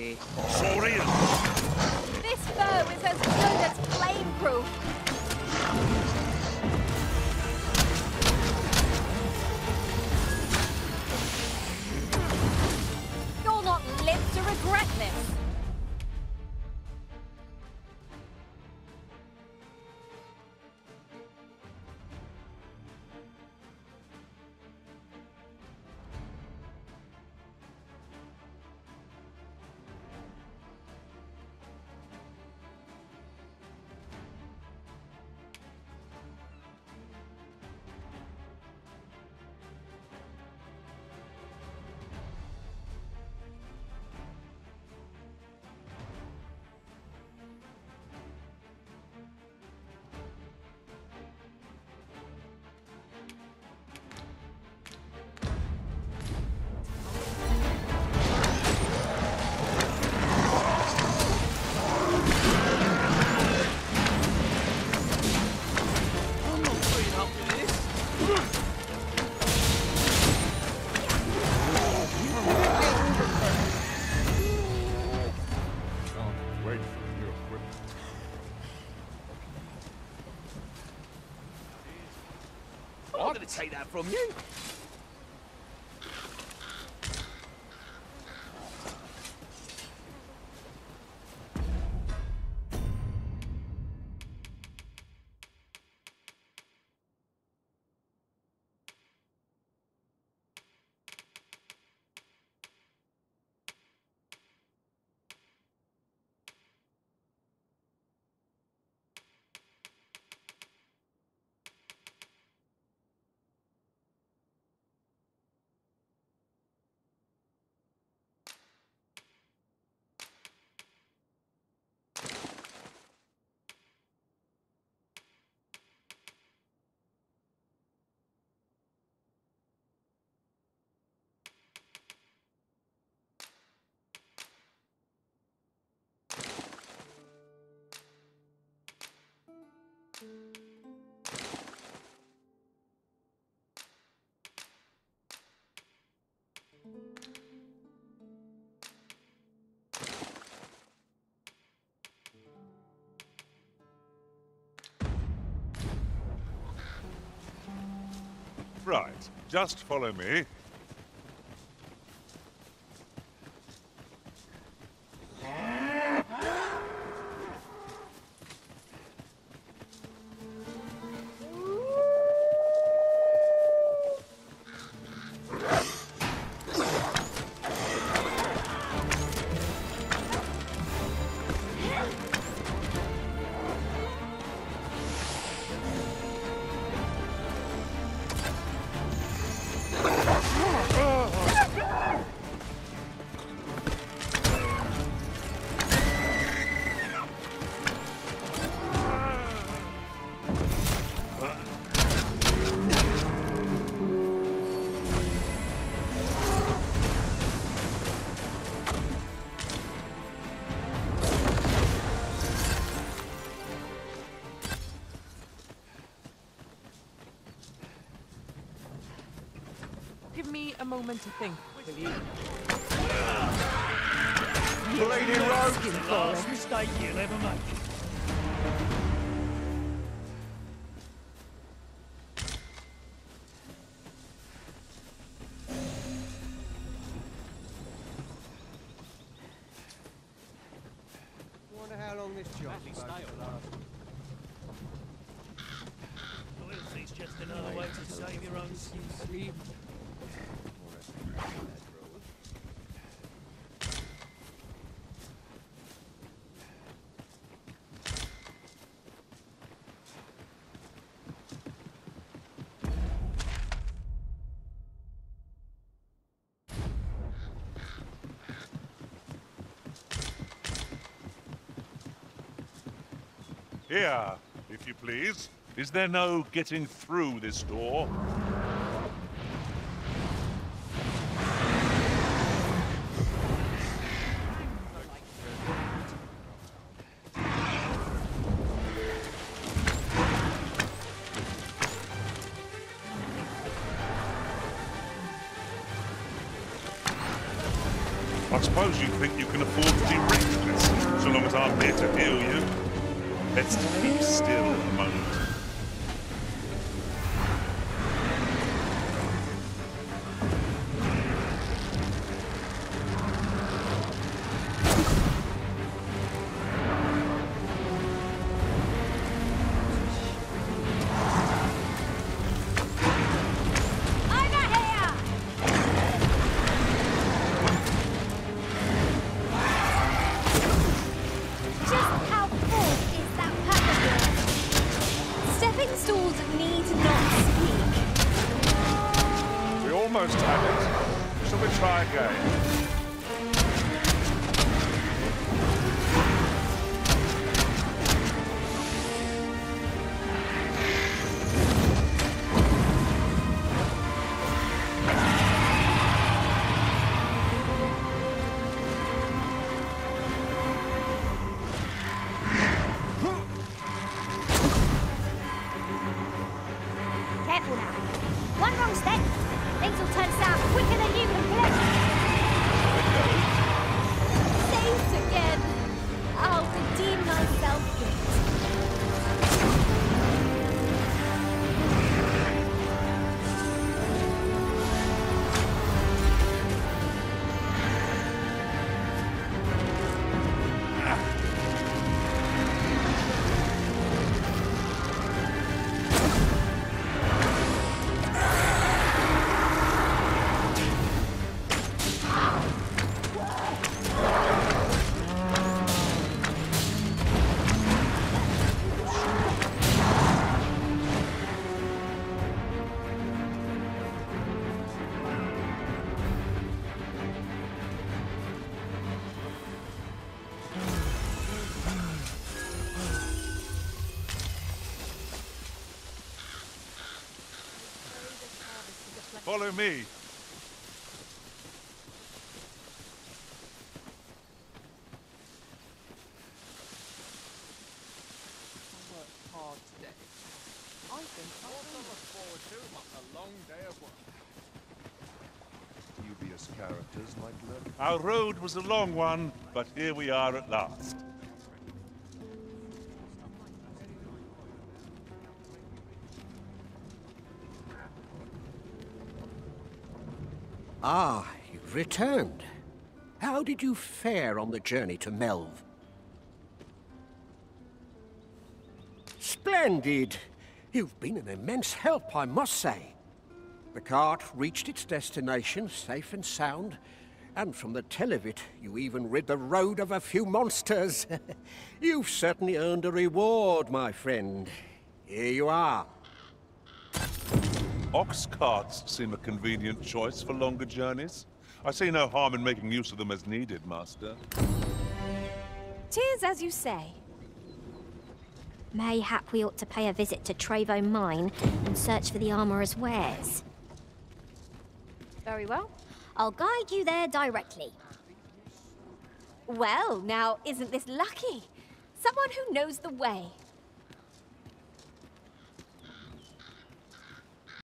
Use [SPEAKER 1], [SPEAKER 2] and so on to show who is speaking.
[SPEAKER 1] see.
[SPEAKER 2] Sorry.
[SPEAKER 3] This foe is as good as flameproof. You'll
[SPEAKER 1] take that from you.
[SPEAKER 2] Right, just follow me.
[SPEAKER 4] Moment to think, will you?
[SPEAKER 5] Bleeding rogue! The last mistake you'll ever make.
[SPEAKER 6] Wonder
[SPEAKER 2] Here, if you please. Is there no getting through this door? I suppose you think you can afford to be reckless, so long as I'm here to heal you. Let's keep still it. Shall we try again?
[SPEAKER 7] Might lurk.
[SPEAKER 2] Our road was a long one, but here we are at last.
[SPEAKER 8] Ah, you've returned. How did you fare on the journey to Melve? Splendid! You've been an immense help, I must say. The cart reached its destination safe and sound, and from the tell of it, you even rid the road of a few monsters. You've certainly earned a reward, my friend. Here you are.
[SPEAKER 2] Ox carts seem a convenient choice for longer journeys. I see no harm in making use of them as needed, Master.
[SPEAKER 3] Tis as you say. Mayhap we ought to pay a visit to Trevo Mine and search for the armorer's wares. Very well. I'll guide you there directly. Well, now, isn't this lucky? Someone who knows the way.